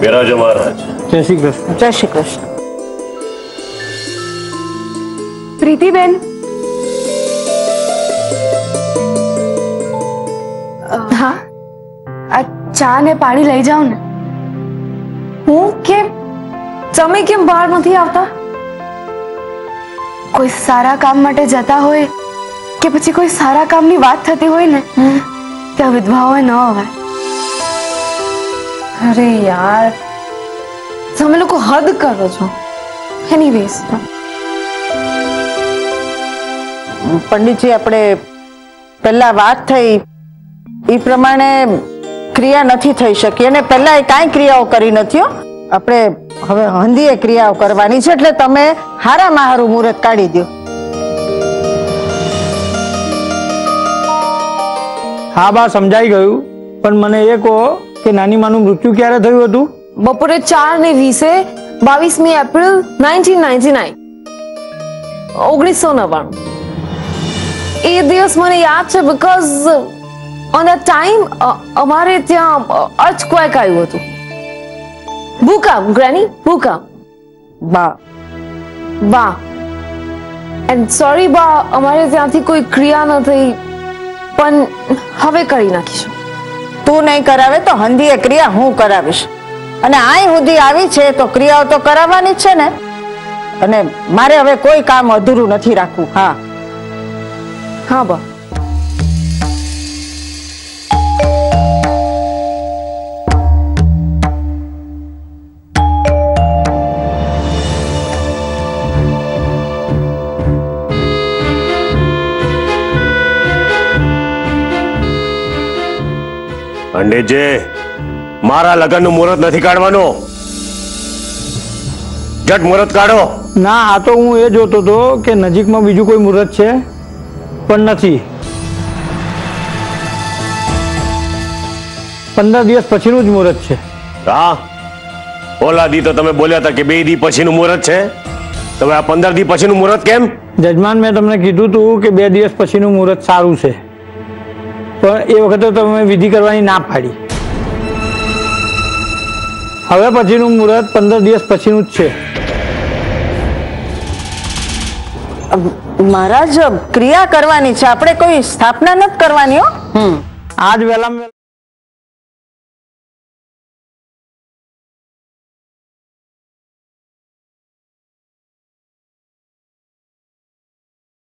બિરાજો મહારાજ જય શ્રી કૃષ્ણ જય શ્રી કૃષ્ણ પ્રીતિબેન હા આ ચા ને પાણી લઈ જાઓ ને હું કેમ તમે કેમ બહાર નથી આવતા કોઈ સારા કામ માટે જતા હોય કે પછી કોઈ સારા કામની વાત થતી હોય ને ત્યાં વિધવાઓએ ન અવાય અરે યાર તમે લોકો હદ કરો છો એનીવેઝ પંડિતજી આપણે પહેલા વાત થઈ એ પ્રમાણે ક્રિયા નથી થઈ શકી અને પહેલા એ કાંઈ ક્રિયાઓ કરી નથી હો. આપણે હવે હંધીએ ક્રિયાઓ કરવાની છે એટલે તમે હારામાં હારું મુહૂર્ત કાઢી દો હા બા સમજાઈ ગયું પણ મને એ કહો કે નાની માનું મૃત્યુ ક્યારે થયું હતું બપોરે ચાર ને વીસે બાવીસમી એપ્રિલ નાઇન્ટીન નાઇન્ટી નાઇન ઓગણીસો નવ્વાણું એ દિવસ મને યાદ છે બીકોઝ ઓન ધ ટાઈમ અમારે ત્યાં અર્થક્વેક આવ્યું હતું ભૂકંપ ગ્રેની ભૂકંપ બા બા એન્ડ સોરી બા અમારે ત્યાંથી કોઈ ક્રિયા ન થઈ પણ હવે કરી નાખીશું તું નહીં કરાવે તો હંધીએ ક્રિયા હું કરાવીશ. અને આય સુધી આવી છે તો ક્રિયાઓ તો કરાવવાની જ છે ને. અને મારે હવે કોઈ કામ અધૂરું નથી રાખવું. હા. હા, બા. પંડિતજી મારા લગ્નનું મુહૂર્ત નથી કાઢવાનું જટ મુહૂર્ત કાઢો ના આ તો હું એ જોતો હતો કે નજીકમાં બીજું કોઈ મુહૂર્ત છે પણ નથી પંદર દિવસ પછીનું જ મુહૂર્ત છે હા ઓલા દી તો તમે બોલ્યા હતા કે બે દી પછીનું મુહૂર્ત છે તમે આ પંદર દી પછીનું મુહૂર્ત કેમ જજમાન મેં તમને કીધું હતું કે બે દિવસ પછીનું મુહૂર્ત સારું છે પણ એ વખતે તમે વિધિ કરવાની ના પાડી. હવે પછીનું મુહૂર્ત પંદર દિવસ પછીનું જ છે. મહારાજ ક્રિયા કરવાની છે. આપણે કોઈ સ્થાપના નથી કરવાની હો. આજ વહેલા